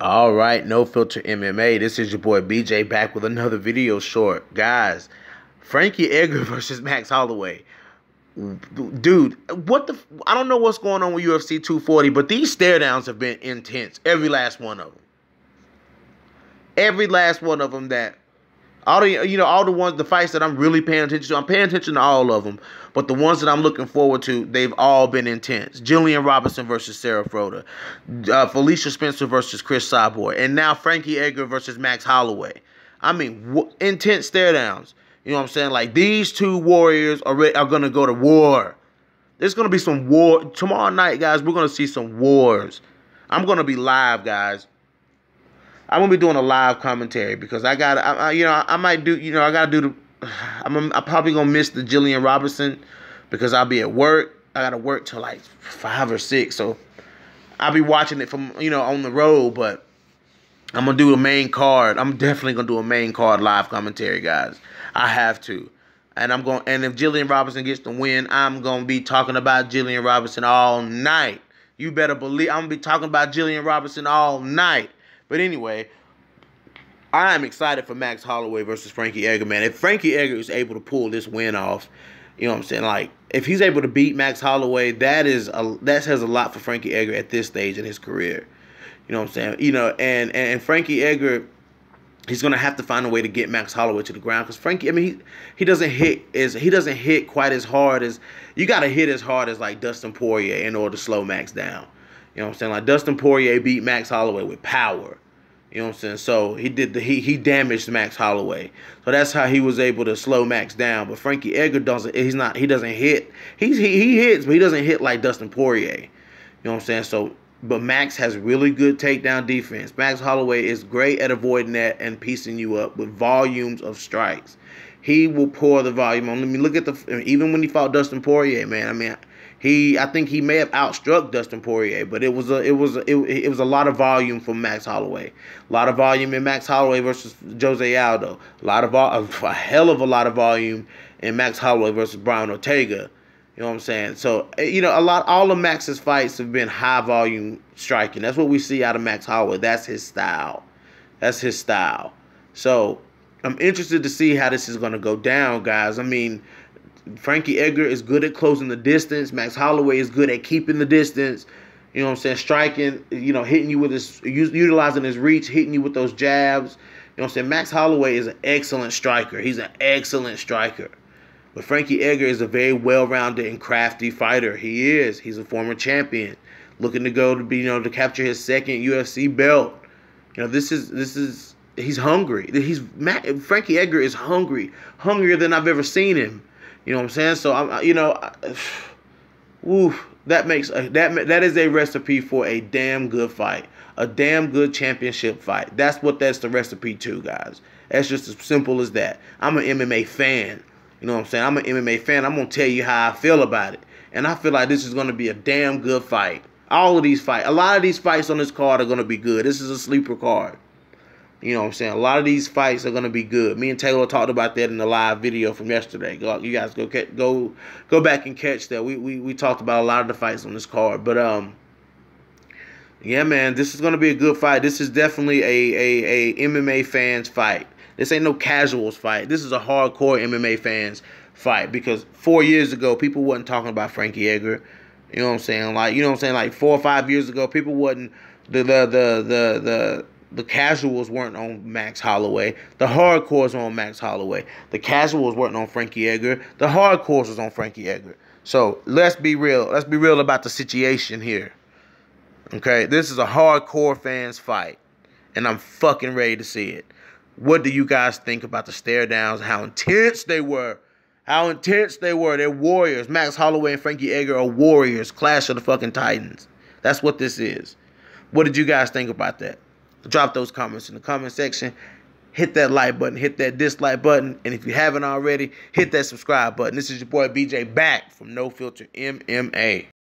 All right, no filter MMA. This is your boy BJ back with another video short. Guys, Frankie Edgar versus Max Holloway. Dude, what the I don't know what's going on with UFC 240, but these stare downs have been intense. Every last one of them. Every last one of them that all the you know all the ones the fights that I'm really paying attention to. I'm paying attention to all of them, but the ones that I'm looking forward to, they've all been intense. Jillian Robinson versus Sarah Frota, uh, Felicia Spencer versus Cris Cyborg, and now Frankie Edgar versus Max Holloway. I mean, w- intense stare downs. You know what I'm saying? Like these two warriors are re- are gonna go to war. There's gonna be some war tomorrow night, guys. We're gonna see some wars. I'm gonna be live, guys. I'm gonna be doing a live commentary because I got, I, I, you know, I, might do, you know, I gotta do the. I'm, I'm probably gonna miss the Jillian Robinson because I'll be at work. I gotta work till like five or six, so I'll be watching it from, you know, on the road. But I'm gonna do a main card. I'm definitely gonna do a main card live commentary, guys. I have to. And I'm going and if Jillian Robinson gets the win, I'm gonna be talking about Jillian Robinson all night. You better believe I'm gonna be talking about Jillian Robinson all night. But anyway, I am excited for Max Holloway versus Frankie Edgar, man. If Frankie Edgar is able to pull this win off, you know what I'm saying? Like, if he's able to beat Max Holloway, that is a that says a lot for Frankie Edgar at this stage in his career. You know what I'm saying? You know, and and Frankie Edgar, he's gonna have to find a way to get Max Holloway to the ground because Frankie, I mean, he he doesn't hit as he doesn't hit quite as hard as you got to hit as hard as like Dustin Poirier in order to slow Max down. You know what I'm saying? Like Dustin Poirier beat Max Holloway with power. You know what I'm saying? So he did the he he damaged Max Holloway. So that's how he was able to slow Max down. But Frankie Edgar doesn't he's not he doesn't hit. He's he, he hits, but he doesn't hit like Dustin Poirier. You know what I'm saying? So but Max has really good takedown defense. Max Holloway is great at avoiding that and piecing you up with volumes of strikes. He will pour the volume on. Let me look at the even when he fought Dustin Poirier, man. I mean, he, I think he may have outstruck Dustin Poirier, but it was a, it was, a, it, it was a lot of volume from Max Holloway. A lot of volume in Max Holloway versus Jose Aldo. A lot of a hell of a lot of volume in Max Holloway versus Brian Ortega. You know what I'm saying? So eh, you know, a lot, all of Max's fights have been high volume striking. That's what we see out of Max Holloway. That's his style. That's his style. So I'm interested to see how this is going to go down, guys. I mean, Frankie Edgar is good at closing the distance. Max Holloway is good at keeping the distance. You know what I'm saying? Striking, you know, hitting you with his, utilizing his reach, hitting you with those jabs. You know what I'm saying? Max Holloway is an excellent striker. He's an excellent striker. But Frankie Edgar is a very well-rounded and crafty fighter. He is. He's a former champion, looking to go to be, you know, to capture his second UFC belt. You know, this is this is he's hungry. He's Frankie Edgar is hungry, hungrier than I've ever seen him. You know what I'm saying? So I'm, you know, woo, that makes a, that that is a recipe for a damn good fight, a damn good championship fight. That's what that's the recipe to, guys. That's just as simple as that. I'm an MMA fan. You know what I'm saying? I'm an MMA fan. I'm gonna tell you how I feel about it, and I feel like this is gonna be a damn good fight. All of these fights, a lot of these fights on this card are gonna be good. This is a sleeper card. You know what I'm saying? A lot of these fights are to be good. Me and Taylor talked about that in the live video from yesterday. Go, you guys go go go back and catch that. We, we we talked about a lot of the fights on this card. But um yeah, man, this is to be a good fight. This is definitely a, a, a MMA fans fight. This ain't no casuals fight. This is a hardcore MMA fans fight because 4 years ago people wasn't talking about Frankie Edgar. You know what I'm saying? Like, you know what I'm saying? Like 4 or 5 years ago people wasn't the the the the, the the casuals weren't on Max Holloway. The hardcores were on Max Holloway. The casuals weren't on Frankie Edgar. The hardcores was on Frankie Edgar. So let's be real. Let's be real about the situation here. Okay, this is a hardcore fans fight, and I'm fucking ready to see it. What do you guys think about the stare downs? How intense they were. How intense they were. They're warriors. Max Holloway and Frankie Edgar are warriors. Clash of the fucking Titans. That's what this is. What did you guys think about that? Drop those comments in the comment section. Hit that like button, hit that dislike button, and if you haven't already, hit that subscribe button. This is your boy BJ back from No Filter MMA.